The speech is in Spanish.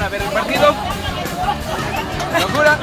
a ver el partido. Locura.